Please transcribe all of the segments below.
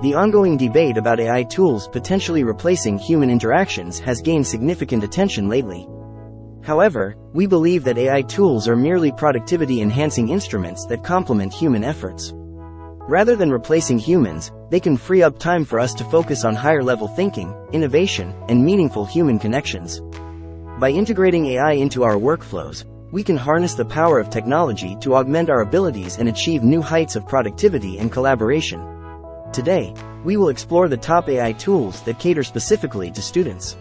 The ongoing debate about AI tools potentially replacing human interactions has gained significant attention lately. However, we believe that AI tools are merely productivity-enhancing instruments that complement human efforts. Rather than replacing humans, they can free up time for us to focus on higher-level thinking, innovation, and meaningful human connections. By integrating AI into our workflows, we can harness the power of technology to augment our abilities and achieve new heights of productivity and collaboration. Today, we will explore the top AI tools that cater specifically to students.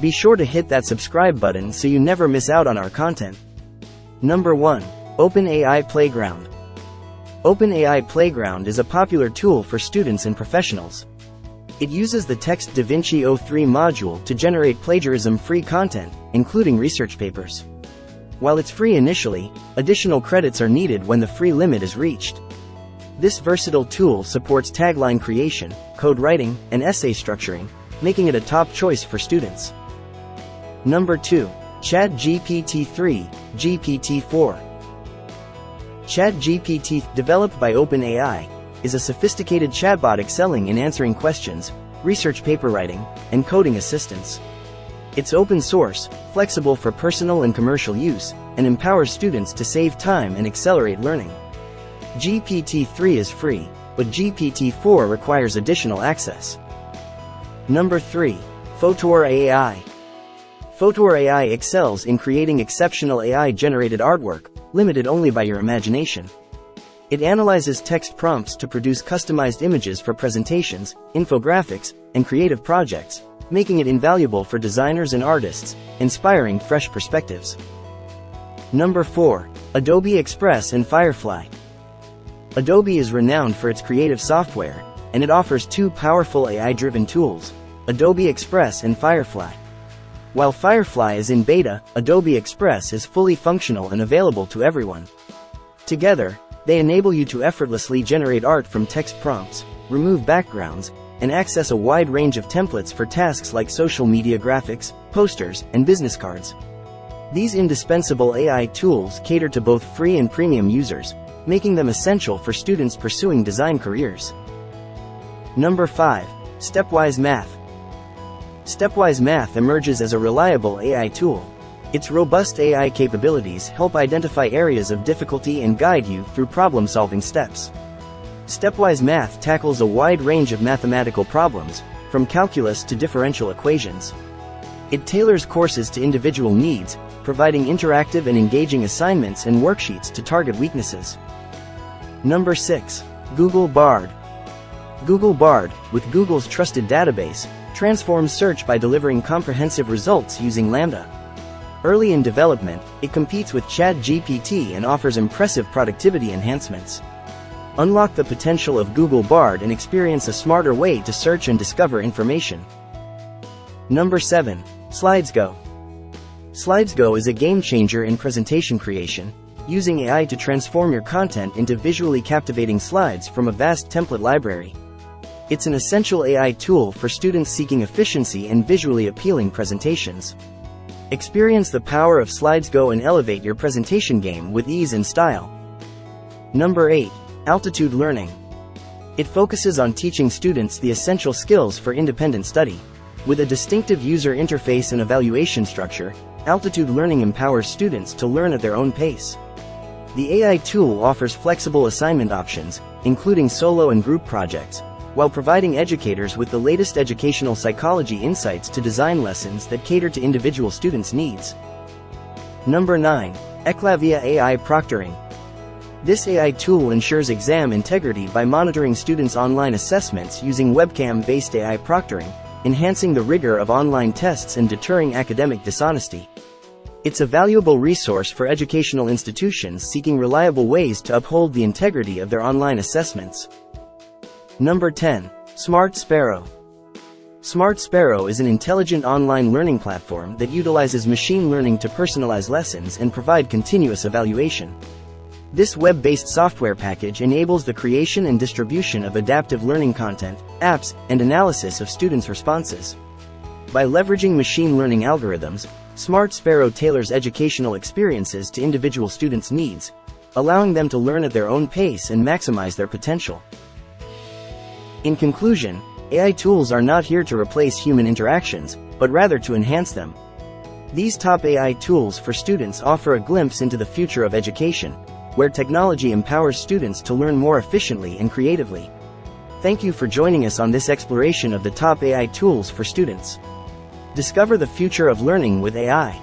Be sure to hit that subscribe button so you never miss out on our content. Number 1. OpenAI Playground. OpenAI Playground is a popular tool for students and professionals. It uses the Text DaVinci O3 module to generate plagiarism-free content, including research papers. While it's free initially, additional credits are needed when the free limit is reached. This versatile tool supports tagline creation, code writing, and essay structuring, making it a top choice for students. Number 2. ChatGPT-3, GPT-4. ChatGPT, developed by OpenAI, is a sophisticated chatbot excelling in answering questions, research paper writing, and coding assistance. It's open source, flexible for personal and commercial use, and empowers students to save time and accelerate learning. GPT-3 is free, but GPT-4 requires additional access. Number 3. Fotor AI. Fotor AI excels in creating exceptional AI-generated artwork, limited only by your imagination. It analyzes text prompts to produce customized images for presentations, infographics, and creative projects, making it invaluable for designers and artists, inspiring fresh perspectives. Number 4. Adobe Express and Firefly. Adobe is renowned for its creative software, and it offers two powerful AI-driven tools, Adobe Express and Firefly. While Firefly is in beta, Adobe Express is fully functional and available to everyone. Together, they enable you to effortlessly generate art from text prompts, remove backgrounds, and access a wide range of templates for tasks like social media graphics, posters, and business cards. These indispensable AI tools cater to both free and premium users, making them essential for students pursuing design careers. Number 5. Stepwise Math. Stepwise Math emerges as a reliable AI tool. Its robust AI capabilities help identify areas of difficulty and guide you through problem-solving steps. Stepwise Math tackles a wide range of mathematical problems, from calculus to differential equations. It tailors courses to individual needs, providing interactive and engaging assignments and worksheets to target weaknesses. Number 6. Google Bard. Google Bard, with Google's trusted database, transforms search by delivering comprehensive results using LaMDA. Early in development, it competes with ChatGPT and offers impressive productivity enhancements. Unlock the potential of Google Bard and experience a smarter way to search and discover information. Number 7. SlidesGo. SlidesGo is a game changer in presentation creation, using AI to transform your content into visually captivating slides from a vast template library. It's an essential AI tool for students seeking efficiency and visually appealing presentations. Experience the power of SlidesGo and elevate your presentation game with ease and style. Number 8. Altitude Learning. It focuses on teaching students the essential skills for independent study. With a distinctive user interface and evaluation structure, Altitude Learning empowers students to learn at their own pace. The AI tool offers flexible assignment options, including solo and group projects, while providing educators with the latest educational psychology insights to design lessons that cater to individual students' needs. Number 9. Eklavvya AI Proctoring. This AI tool ensures exam integrity by monitoring students' online assessments using webcam-based AI proctoring, enhancing the rigor of online tests and deterring academic dishonesty. It's a valuable resource for educational institutions seeking reliable ways to uphold the integrity of their online assessments. Number 10. Smart Sparrow. Smart Sparrow is an intelligent online learning platform that utilizes machine learning to personalize lessons and provide continuous evaluation. This web-based software package enables the creation and distribution of adaptive learning content, apps, and analysis of students' responses. By leveraging machine learning algorithms, Smart Sparrow tailors educational experiences to individual students' needs, allowing them to learn at their own pace and maximize their potential. In conclusion, AI tools are not here to replace human interactions, but rather to enhance them. These top AI tools for students offer a glimpse into the future of education, where technology empowers students to learn more efficiently and creatively. Thank you for joining us on this exploration of the top AI tools for students. Discover the future of learning with AI.